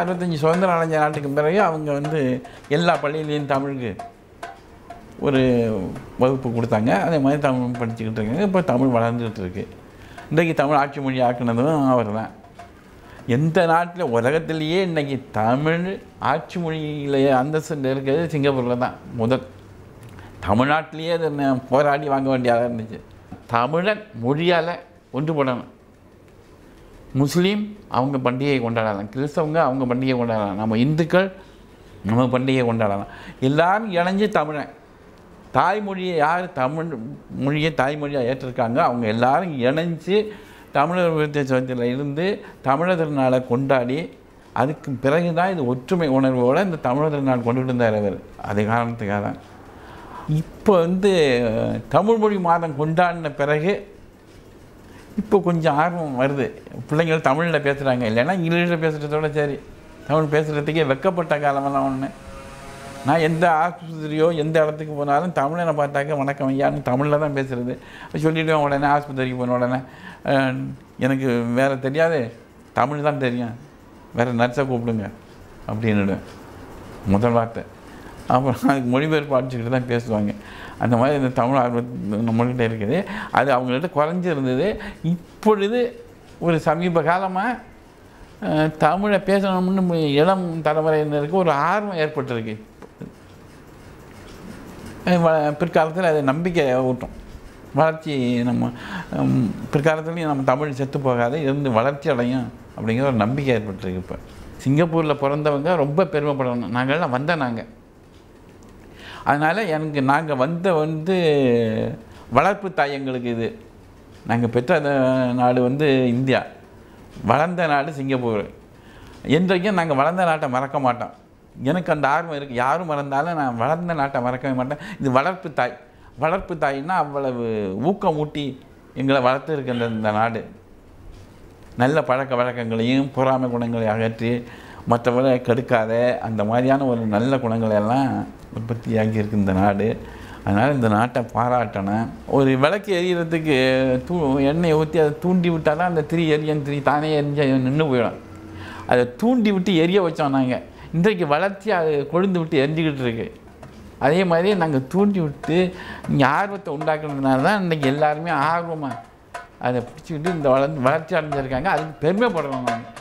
அறுபத்தஞ்சி சுதந்திரம் அடைஞ்ச நாட்டுக்கு பிறகு அவங்க வந்து எல்லா பள்ளியிலையும் தமிழுக்கு ஒரு வகுப்பு கொடுத்தாங்க. அதே மாதிரி தமிழ் படிச்சுக்கிட்டு இருக்காங்க. இப்போ தமிழ் வளர்ந்துக்கிட்டு இருக்கு. இன்றைக்கு தமிழ் ஆட்சி மொழி ஆக்குனதும் அவர் தான் எந்த நாட்டில் உலகத்திலேயே இன்றைக்கி தமிழ் ஆட்சி மொழியில் அந்தஸ்து இருக்கிறது சிங்கப்பூரில் தான். முதல். தமிழ்நாட்டிலேயே அது போராடி வாங்க வேண்டியதாக இருந்துச்சு. தமிழன் மொழியால் ஒன்றுபடணும். முஸ்லீம் அவங்க பண்டிகையை கொண்டாடலாம். கிறிஸ்தவங்க அவங்க பண்டிகையை கொண்டாடலாம். நம்ம இந்துக்கள் நம்ம பண்டிகையை கொண்டாடலாம். எல்லாரும் இணைஞ்சு தமிழன். தாய்மொழியை யார் தமிழ் மொழியை தாய்மொழியாக ஏற்றிருக்காங்க? அவங்க எல்லாரும் இணைஞ்சு தமிழர் விருத்தத்தில் இருந்து தமிழர் திருநாளை கொண்டாடி அதுக்கு பிறகு தான் இது ஒற்றுமை உணர்வோடு இந்த தமிழர் திருநாள் கொண்டுகிட்டு இருந்தார் அவர். அது காரணத்துக்காக தான் இப்போ வந்து தமிழ் மொழி மாதம் கொண்டாடின பிறகு இப்போ கொஞ்சம் ஆர்வம் வருது. பிள்ளைங்கள் தமிழில் பேசுகிறாங்க இல்லைன்னா இங்கிலீஷில் பேசுகிறதோட சரி. தமிழ் பேசுகிறதுக்கே வெக்கப்பட்ட காலமெல்லாம் ஒன்று நான் எந்த ஆஸ்பத்திரியோ எந்த இடத்துக்கு போனாலும் தமிழனை பார்த்தாக்க வணக்கம் ஐயான்னு தமிழில் தான் பேசுகிறது சொல்லிவிடுவேன் உடனே ஆஸ்பத்திரிக்கு போன உடனே எனக்கு வேறு தெரியாது. தமிழ் தான் தெரியும். வேறு நர்ஸை கூப்பிடுங்க. அப்படின்னுடுவேன். முதல் வார்த்தை. அப்புறம் அதுக்கு மொழிபெயர்ப்பு ஆட்சிக்கிட்ட தான் பேசுவாங்க. அந்த மாதிரி இந்த தமிழ் ஆர்வம் நம்மள்கிட்ட இருக்குது. அது அவங்கள்ட்ட குறைஞ்சிருந்தது. இப்பொழுது ஒரு சமீப காலமாக தமிழை பேசணும்னு இளம் தலைமுறையினருக்கு ஒரு ஆர்வம் ஏற்பட்டிருக்கு. பிற்காலத்தில் அது நம்பிக்கை ஊட்டும். வளர்ச்சி நம்ம பிற்காலத்துலேயும் நம்ம தமிழ் செத்து போகாது இருந்து வளர்ச்சி அடையும் அப்படிங்கிற ஒரு நம்பிக்கை ஏற்பட்டிருக்கு இப்போ. சிங்கப்பூரில் பிறந்தவங்க ரொம்ப பெருமைப்படணும். நாங்கள்லாம் வந்த நாங்கள் அதனால் எனக்கு நாங்கள் வந்த வந்து வளர்ப்பு தாய் எங்களுக்கு இது. நாங்கள் பெற்ற நாடு வந்து இந்தியா. வளர்ந்த நாடு சிங்கப்பூர். என்றைக்கும் நாங்கள் வளர்ந்த நாட்டை மறக்க மாட்டோம். எனக்கு அந்த ஆர்வம் இருக்குது யாரும் மறந்தாலும் நான் வளர்ந்த நாட்டை மறக்கவே மாட்டேன். இது வளர்ப்பு தாய். வளர்ப்பு தாய்னா அவ்வளவு ஊக்கம் ஊட்டி எங்களை வளர்த்துருக்கின்ற இந்த நாடு. நல்ல பழக்க வழக்கங்களையும் பொறாமை குணங்களை அகற்றி மற்றவரை கெடுக்காத அந்த மாதிரியான ஒரு நல்ல குணங்களை எல்லாம் உற்பத்தியாகி இருக்கு இந்த நாடு. அதனால் இந்த நாட்டை பாராட்டணும். ஒரு விளக்கு எரியறதுக்கு தூ எண்ணெயை ஊற்றி அதை தூண்டி விட்டால் தான் அந்த திரி எரியன் திரி தானே எரிஞ்சு நின்று போயிடும். அதை தூண்டி விட்டு எரிய வச்சோம் நாங்கள் இன்றைக்கு வளர்ச்சி அது கொழுந்து விட்டு எரிஞ்சிக்கிட்டு இருக்கு. அதே மாதிரி நாங்கள் தூண்டி விட்டு இங்கே ஆர்வத்தை உண்டாக்குனதுனால தான் இன்றைக்கி எல்லாருமே ஆர்வமாக அதை பிடிச்சிக்கிட்டு இந்த வளர்ந்து வளர்ச்சி அடைஞ்சிருக்காங்க. அதுக்கு பெருமைப்படணும் நாங்கள்